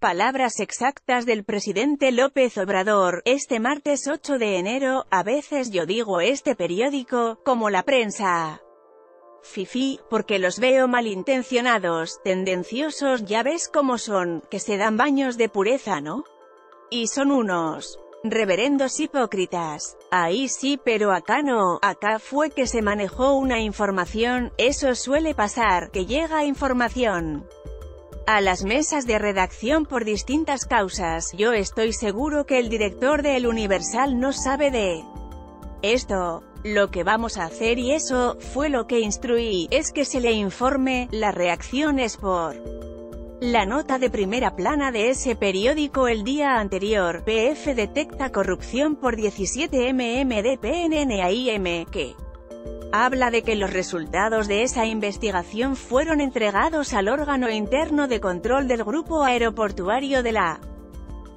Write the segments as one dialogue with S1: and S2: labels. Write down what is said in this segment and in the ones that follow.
S1: Palabras exactas del presidente López Obrador, este martes 8 de enero, a veces yo digo este periódico, como la prensa. Fifi, porque los veo malintencionados, tendenciosos, ya ves cómo son, que se dan baños de pureza, ¿no? Y son unos reverendos hipócritas. Ahí sí, pero acá no, acá fue que se manejó una información, eso suele pasar, que llega información a las mesas de redacción por distintas causas. Yo estoy seguro que el director de El Universal no sabe de esto. Lo que vamos a hacer y eso fue lo que instruí, es que se le informe, la reacción es por la nota de primera plana de ese periódico el día anterior, PF detecta corrupción por 17 mm de PNNAIM, que habla de que los resultados de esa investigación fueron entregados al órgano interno de control del Grupo Aeroportuario de la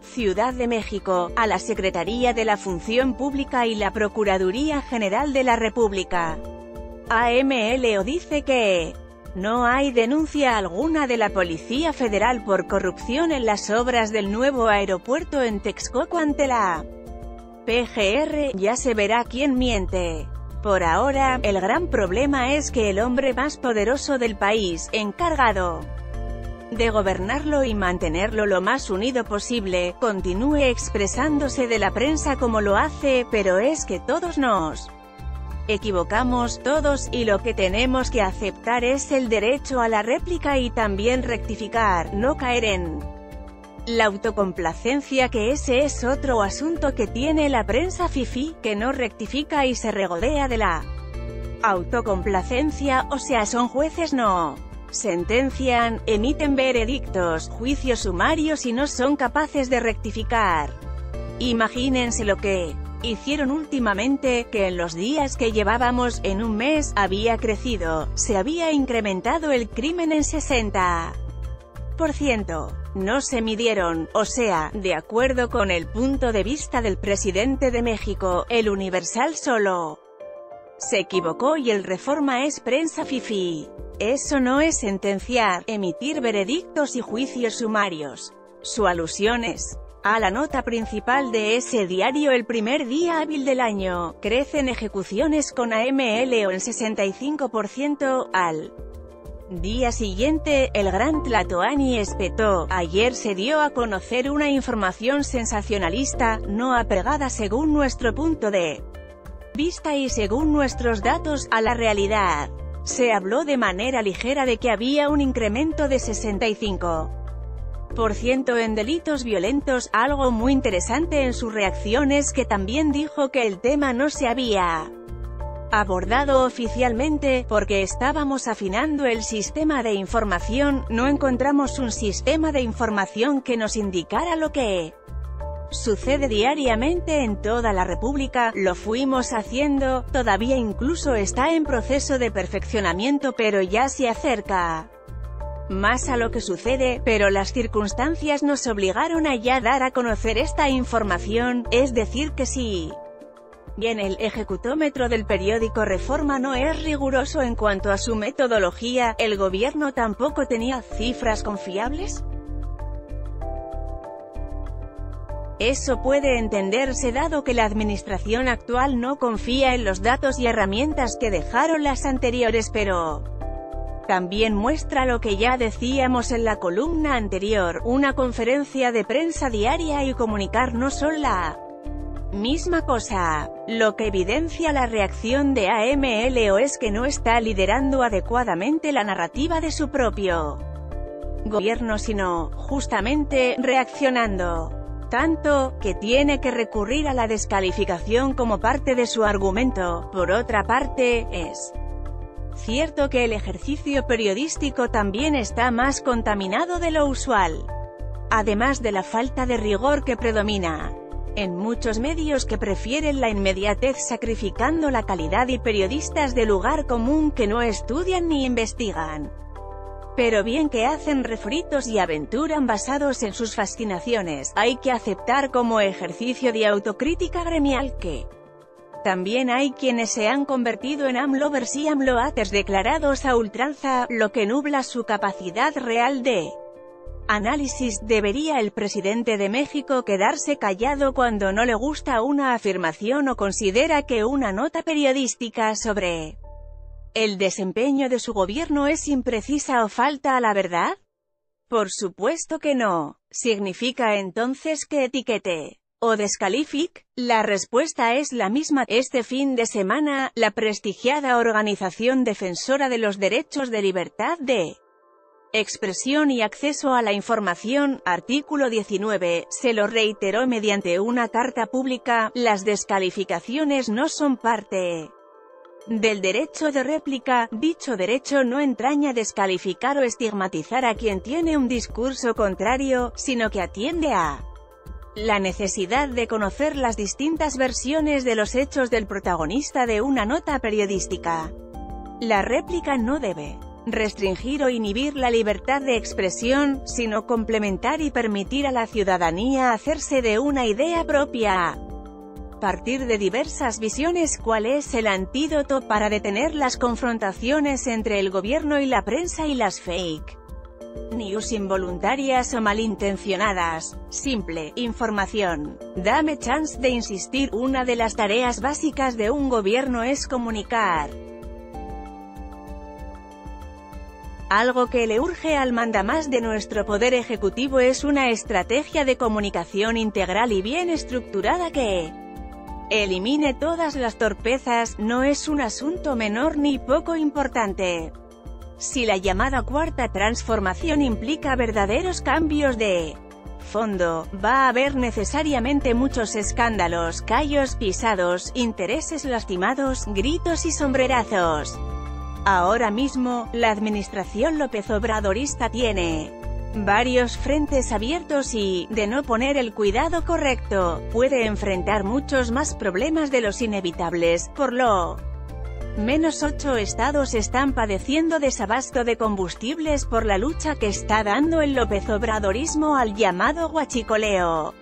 S1: Ciudad de México, a la Secretaría de la Función Pública y la Procuraduría General de la República. AMLO dice que no hay denuncia alguna de la Policía Federal por corrupción en las obras del nuevo aeropuerto en Texcoco ante la PGR, ya se verá quién miente. Por ahora, el gran problema es que el hombre más poderoso del país, encargado de gobernarlo y mantenerlo lo más unido posible, continúe expresándose de la prensa como lo hace, pero es que todos nos equivocamos, todos, y lo que tenemos que aceptar es el derecho a la réplica y también rectificar, no caer en la autocomplacencia que ese es otro asunto que tiene la prensa fifi, que no rectifica y se regodea de la autocomplacencia, o sea son jueces no sentencian, emiten veredictos, juicios sumarios y no son capaces de rectificar. Imagínense lo que hicieron últimamente, que en los días que llevábamos en un mes, había crecido, se había incrementado el crimen en 60% no se midieron, o sea, de acuerdo con el punto de vista del presidente de México, el Universal solo se equivocó y el Reforma es prensa fifi. Eso no es sentenciar, emitir veredictos y juicios sumarios. Su alusión es a la nota principal de ese diario el primer día hábil del año, crecen ejecuciones con AML en 65%, al Día siguiente, el gran Tlatoani espetó. Ayer se dio a conocer una información sensacionalista, no apegada según nuestro punto de vista y según nuestros datos, a la realidad. Se habló de manera ligera de que había un incremento de 65% en delitos violentos, algo muy interesante en su reacción es que también dijo que el tema no se había abordado oficialmente, porque estábamos afinando el sistema de información, no encontramos un sistema de información que nos indicara lo que sucede diariamente en toda la República, lo fuimos haciendo, todavía incluso está en proceso de perfeccionamiento pero ya se acerca más a lo que sucede, pero las circunstancias nos obligaron a ya dar a conocer esta información, es decir que sí. Bien el ejecutómetro del periódico Reforma no es riguroso en cuanto a su metodología, ¿el gobierno tampoco tenía cifras confiables? Eso puede entenderse dado que la administración actual no confía en los datos y herramientas que dejaron las anteriores pero también muestra lo que ya decíamos en la columna anterior, una conferencia de prensa diaria y comunicar no son la Misma cosa. Lo que evidencia la reacción de AMLO es que no está liderando adecuadamente la narrativa de su propio gobierno sino, justamente, reaccionando tanto, que tiene que recurrir a la descalificación como parte de su argumento. Por otra parte, es cierto que el ejercicio periodístico también está más contaminado de lo usual. Además de la falta de rigor que predomina en muchos medios que prefieren la inmediatez sacrificando la calidad y periodistas de lugar común que no estudian ni investigan. Pero bien que hacen refritos y aventuran basados en sus fascinaciones, hay que aceptar como ejercicio de autocrítica gremial que también hay quienes se han convertido en AMLovers y AMLOaters declarados a ultranza, lo que nubla su capacidad real de Análisis, ¿debería el presidente de México quedarse callado cuando no le gusta una afirmación o considera que una nota periodística sobre el desempeño de su gobierno es imprecisa o falta a la verdad? Por supuesto que no. ¿Significa entonces que etiquete o descalific? La respuesta es la misma. Este fin de semana, la prestigiada organización defensora de los derechos de libertad de Expresión y acceso a la información, artículo 19, se lo reiteró mediante una carta pública, las descalificaciones no son parte del derecho de réplica, dicho derecho no entraña descalificar o estigmatizar a quien tiene un discurso contrario, sino que atiende a la necesidad de conocer las distintas versiones de los hechos del protagonista de una nota periodística. La réplica no debe restringir o inhibir la libertad de expresión, sino complementar y permitir a la ciudadanía hacerse de una idea propia partir de diversas visiones cuál es el antídoto para detener las confrontaciones entre el gobierno y la prensa y las fake news involuntarias o malintencionadas. Simple, información. Dame chance de insistir, una de las tareas básicas de un gobierno es comunicar. Algo que le urge al mandamás de nuestro poder ejecutivo es una estrategia de comunicación integral y bien estructurada que elimine todas las torpezas, no es un asunto menor ni poco importante. Si la llamada cuarta transformación implica verdaderos cambios de fondo, va a haber necesariamente muchos escándalos, callos pisados, intereses lastimados, gritos y sombrerazos. Ahora mismo, la administración López Obradorista tiene varios frentes abiertos y, de no poner el cuidado correcto, puede enfrentar muchos más problemas de los inevitables, por lo menos ocho estados están padeciendo desabasto de combustibles por la lucha que está dando el López Obradorismo al llamado huachicoleo.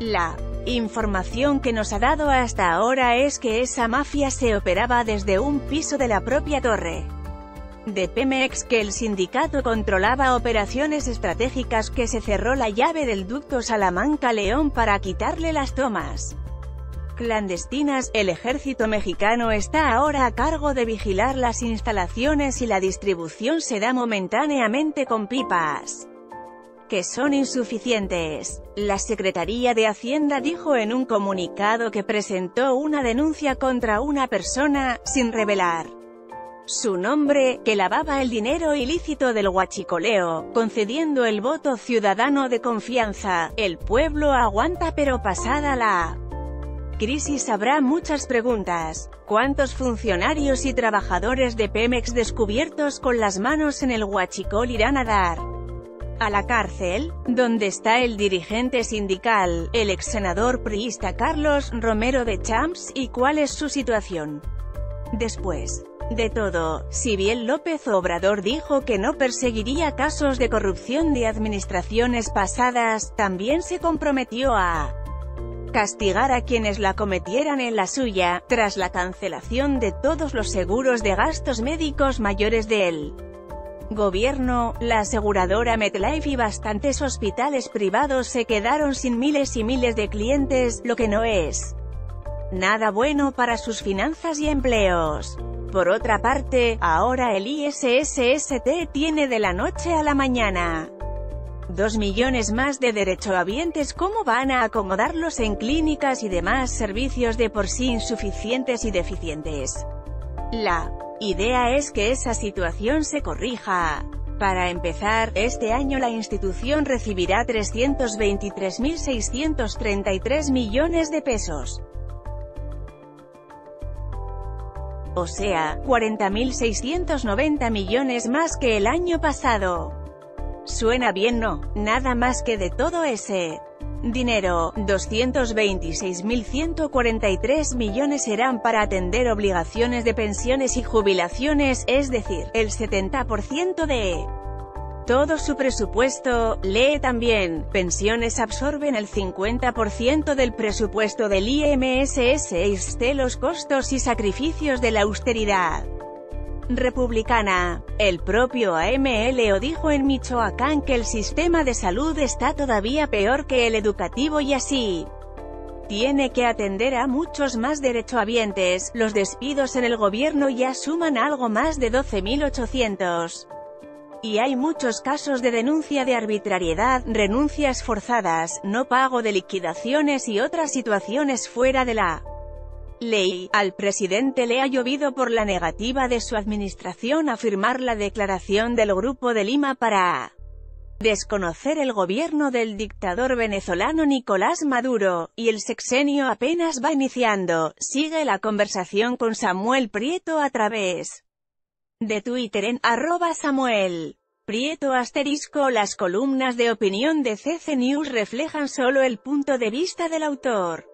S1: La información que nos ha dado hasta ahora es que esa mafia se operaba desde un piso de la propia torre. De Pemex que el sindicato controlaba operaciones estratégicas que se cerró la llave del ducto Salamanca-León para quitarle las tomas. Clandestinas, el ejército mexicano está ahora a cargo de vigilar las instalaciones y la distribución se da momentáneamente con pipas que son insuficientes. La Secretaría de Hacienda dijo en un comunicado que presentó una denuncia contra una persona, sin revelar su nombre, que lavaba el dinero ilícito del huachicoleo, concediendo el voto ciudadano de confianza. El pueblo aguanta pero pasada la crisis habrá muchas preguntas. ¿Cuántos funcionarios y trabajadores de Pemex descubiertos con las manos en el huachicol irán a dar? ¿A la cárcel? ¿Dónde está el dirigente sindical, el ex senador priista Carlos Romero de Champs, y cuál es su situación? Después de todo, si bien López Obrador dijo que no perseguiría casos de corrupción de administraciones pasadas, también se comprometió a castigar a quienes la cometieran en la suya, tras la cancelación de todos los seguros de gastos médicos mayores de él. Gobierno, la aseguradora MetLife y bastantes hospitales privados se quedaron sin miles y miles de clientes, lo que no es nada bueno para sus finanzas y empleos. Por otra parte, ahora el ISSST tiene de la noche a la mañana Dos millones más de derechohabientes ¿Cómo van a acomodarlos en clínicas y demás servicios de por sí insuficientes y deficientes? La idea es que esa situación se corrija. Para empezar, este año la institución recibirá 323.633 millones de pesos. O sea, 40.690 millones más que el año pasado. Suena bien no, nada más que de todo ese dinero, 226.143 millones serán para atender obligaciones de pensiones y jubilaciones, es decir, el 70% de todo su presupuesto, lee también, pensiones absorben el 50% del presupuesto del IMSS y los costos y sacrificios de la austeridad. Republicana. El propio AMLO dijo en Michoacán que el sistema de salud está todavía peor que el educativo y así tiene que atender a muchos más derechohabientes, los despidos en el gobierno ya suman algo más de 12.800. Y hay muchos casos de denuncia de arbitrariedad, renuncias forzadas, no pago de liquidaciones y otras situaciones fuera de la ley. Al presidente le ha llovido por la negativa de su administración a firmar la declaración del Grupo de Lima para desconocer el gobierno del dictador venezolano Nicolás Maduro, y el sexenio apenas va iniciando. Sigue la conversación con Samuel Prieto a través de Twitter en arroba Samuel Prieto asterisco Las columnas de opinión de CC News reflejan solo el punto de vista del autor.